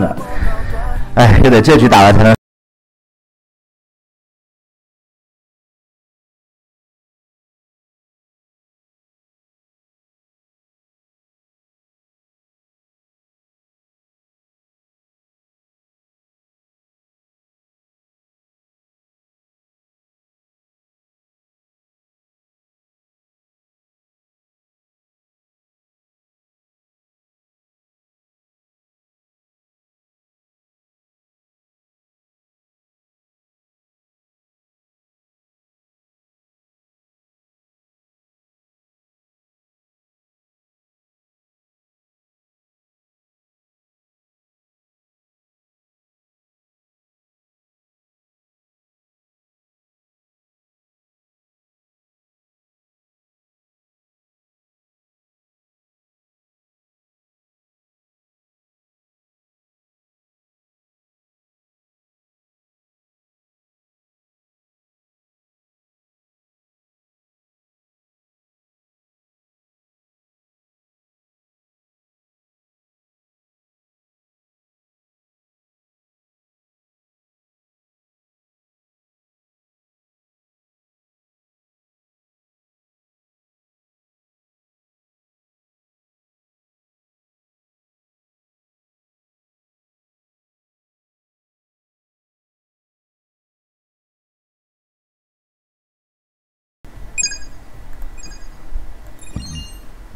的，哎，就得这局打完才能。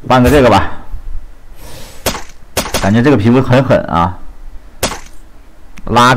办个这个吧，感觉这个皮肤很狠啊，拉。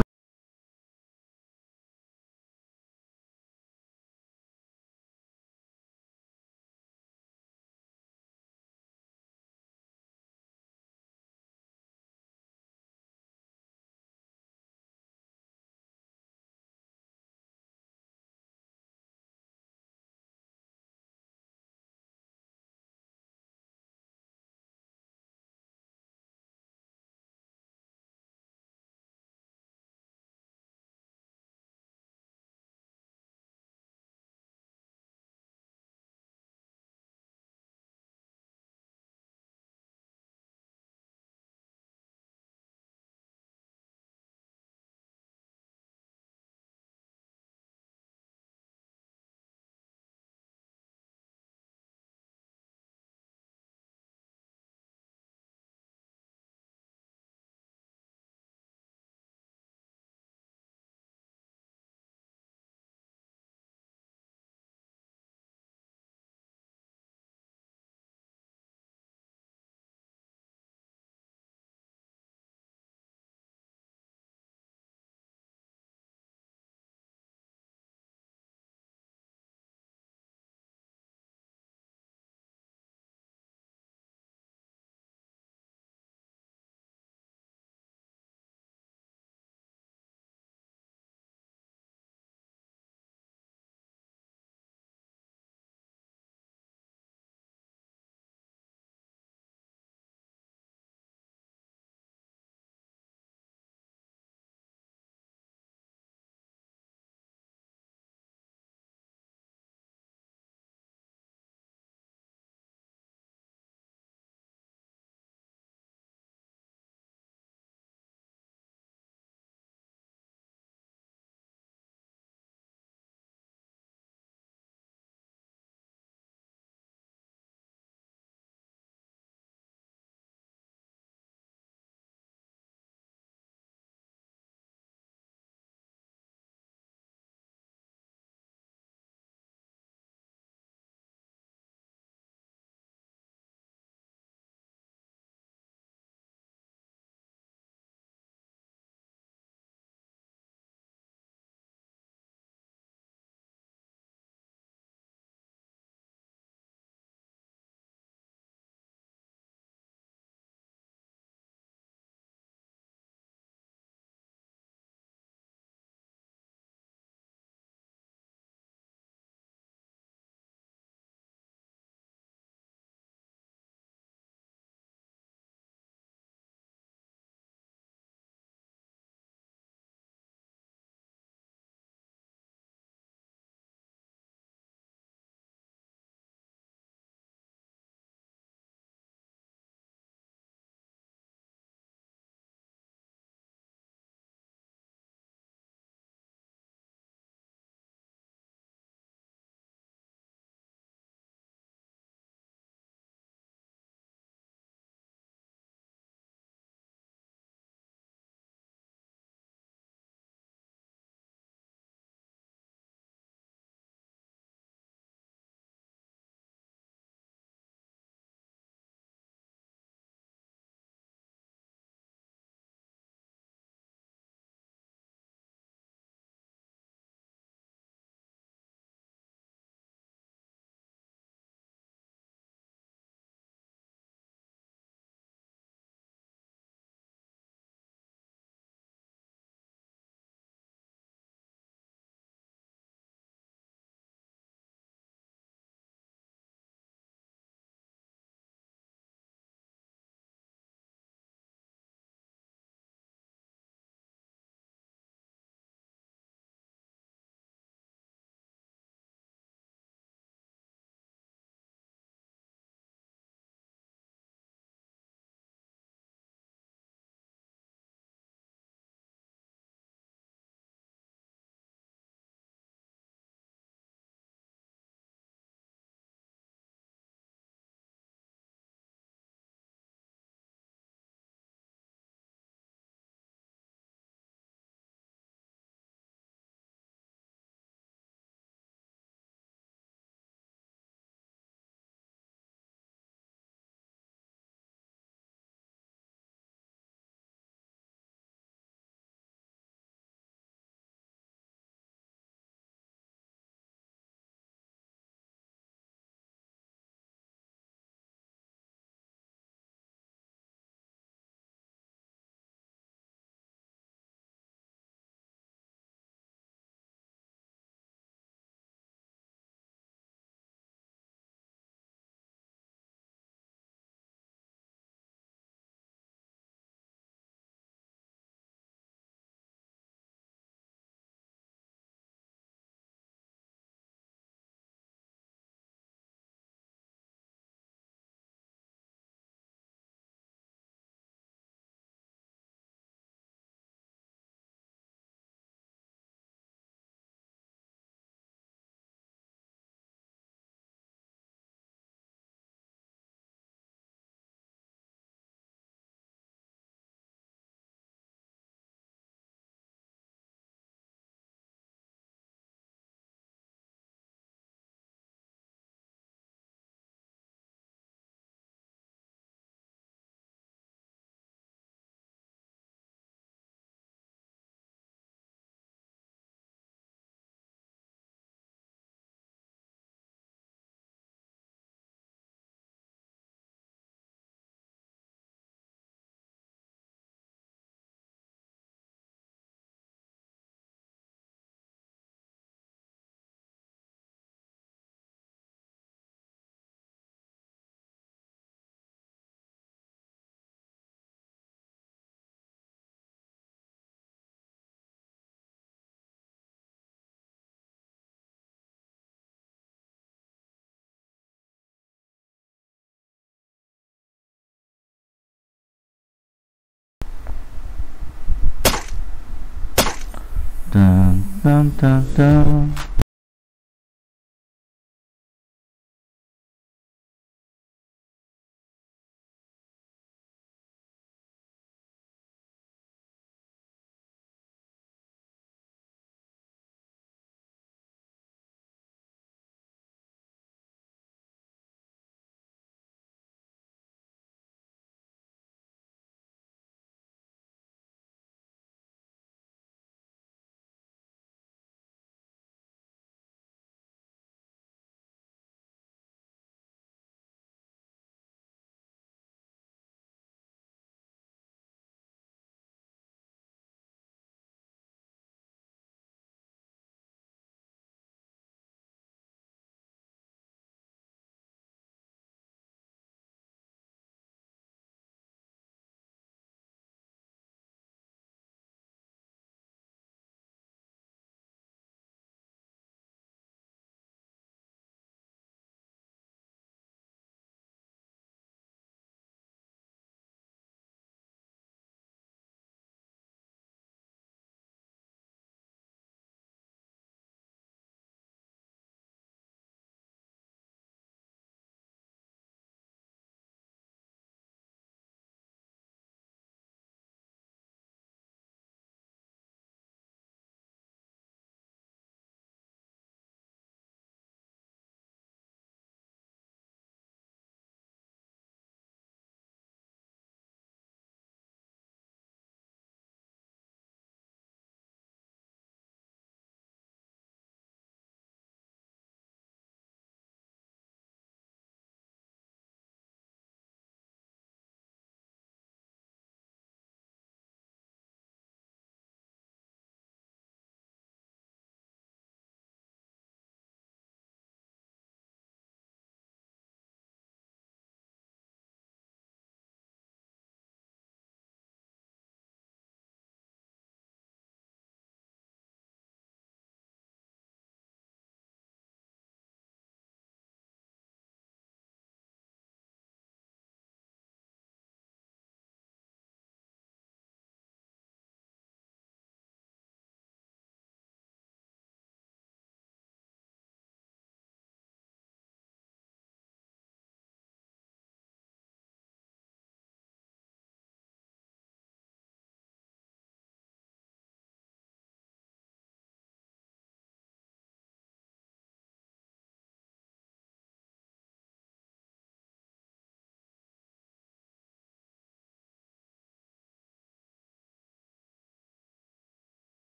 Dun, dun, dun.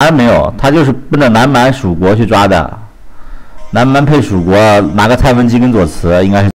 还没有，他就是奔着南蛮蜀国去抓的，南蛮配蜀国，拿个蔡文姬跟左慈，应该是。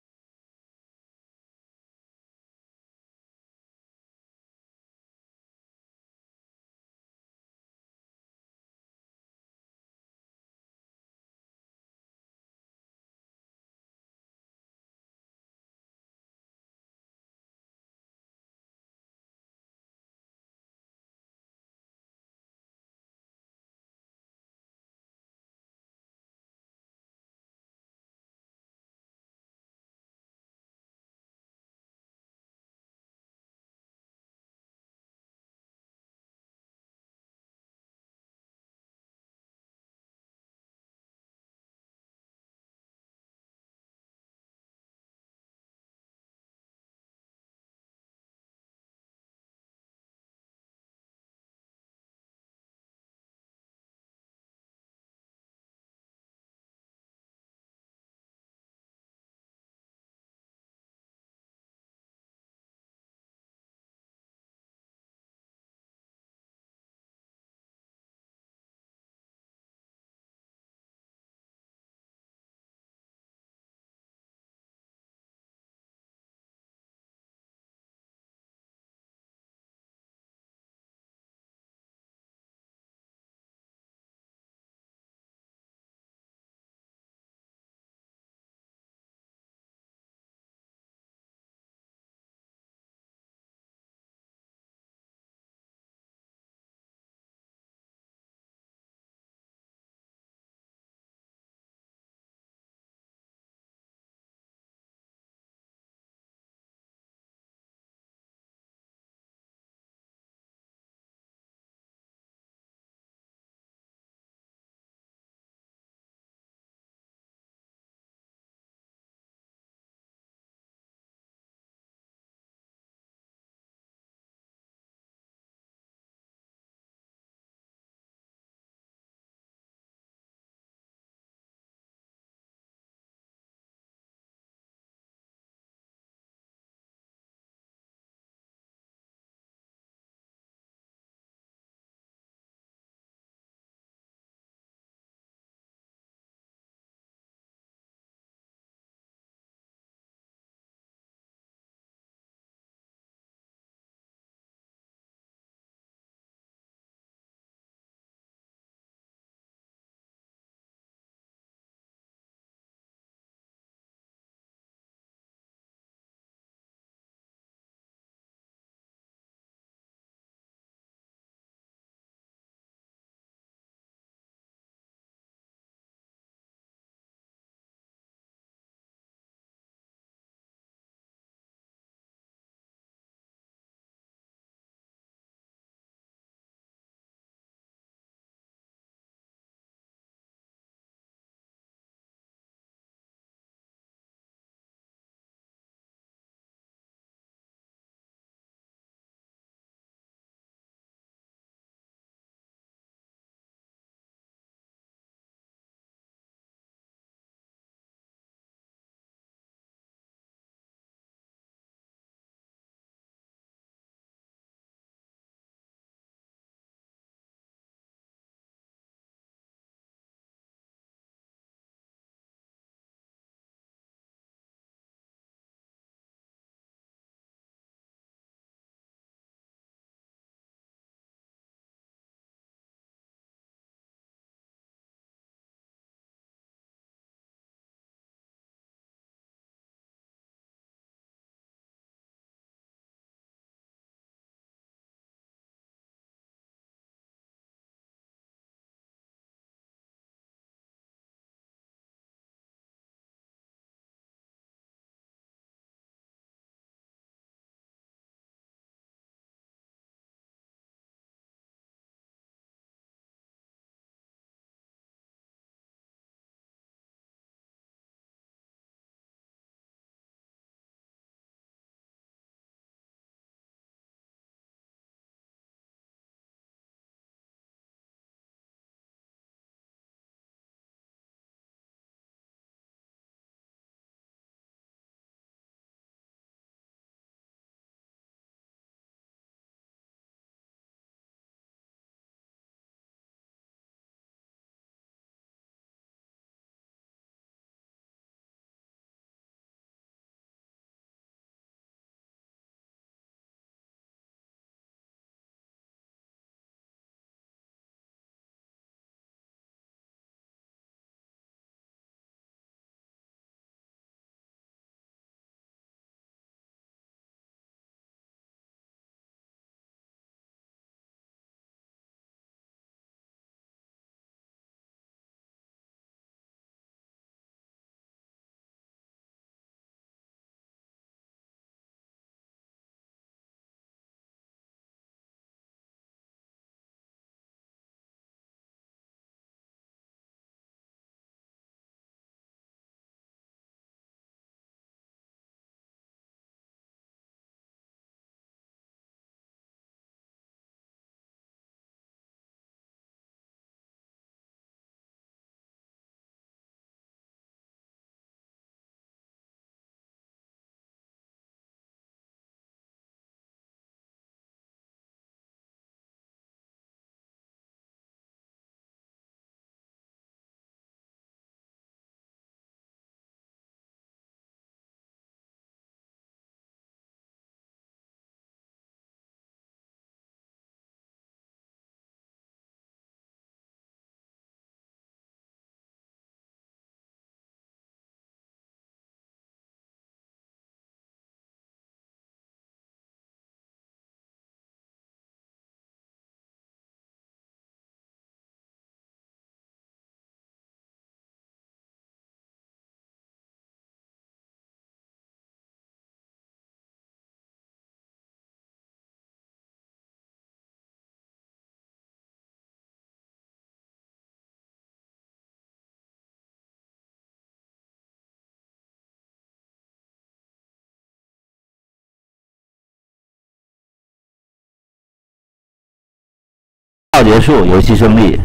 结束，游戏胜利。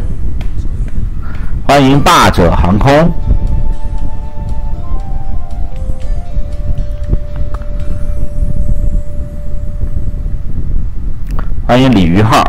欢迎霸者航空。欢迎鲤鱼号。